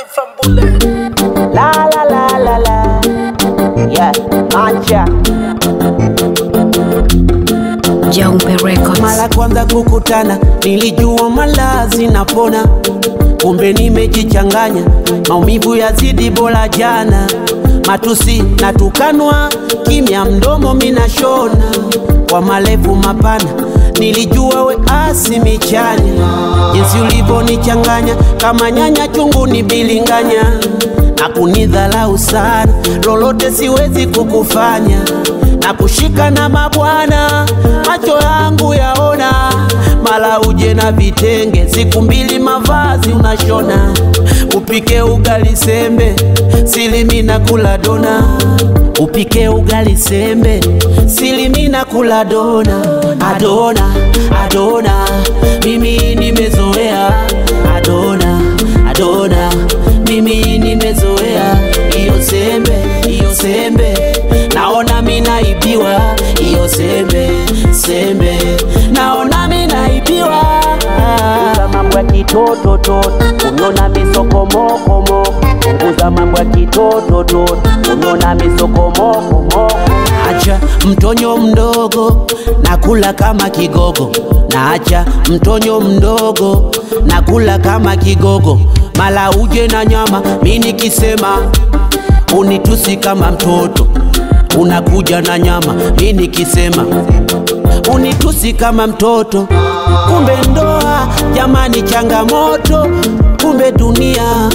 beat from Bullet. La la la la la. Yeah, Records. Mara kwanza kukutana nilijua malazi napona, kumbe nimejichanganya, maumivu yazidi bora jana, matusi natukanwa, kimya mdomo minashona, kwa marefu mapana nilijua we asi michanya, jinsi ulivyonichanganya kama nyanya chungu ni bilinganya na kunidhalau sana, lolote siwezi kukufanya. Na kushika na mabwana, macho yangu yaona, mala uje na vitenge, siku mbili mavazi unashona, upike ugali sembe, silimi na kula dona, upike ugali sembe, silimi na kula dona, adona adona, mimi nimezoea naona minaibiwa iyo sembe sembe. Naona minaibiwa Punguza mambo ya kitototo unaona misokomokomo punguza mambo ya kitototo unaona misokomokomo acha mtonyo mdogo nakula kama kigogo. Naacha mtonyo mdogo nakula kama kigogo. Mala uje na nyama mi nikisema unitusi kama mtoto unakuja na nyama mi kisema unitusi kama mtoto. Kumbe ndoa jamani changamoto. Kumbe dunia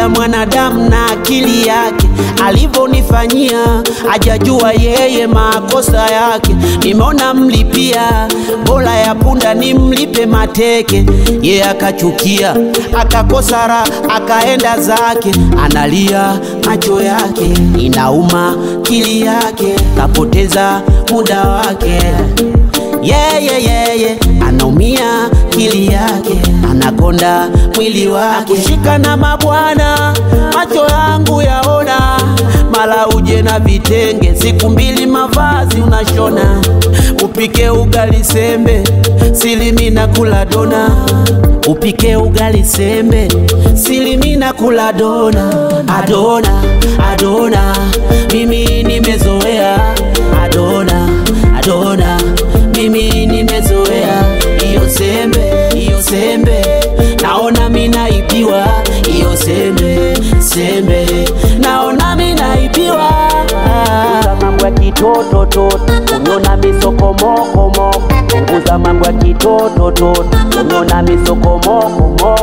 kila mwanadamu na akili yake. Alivyonifanyia ajajua yeye makosa yake. Nimeona mlipia bora ya punda ni mlipe mateke. Ye akachukia akakosa raha akaenda zake. Analia macho yake inauma kili yake. Kapoteza muda wake. Yeye yeah, yeah, yeah. anaumia kili yake anakonda mwili wake. Akishika na mabwana macho yangu yaona. Mala uje na vitenge siku mbili mavazi unashona. Upike ugali sembe silimi na kula dona. Upike ugali sembe silimi na kula dona. Adona adona mimi naona minaibiwa iyo sembe sembe. Naona minaibiwa mambo ya kitototo unaona misokomokomo punguza mambo ya kitototo unaona misokomokomo